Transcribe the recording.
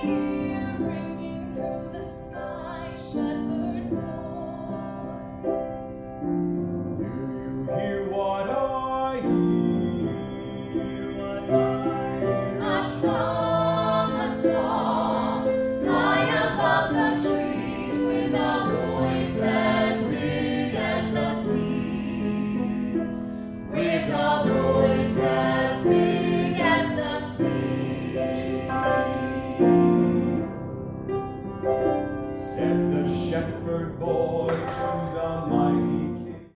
hear ringing through the sky. And the shepherd boy.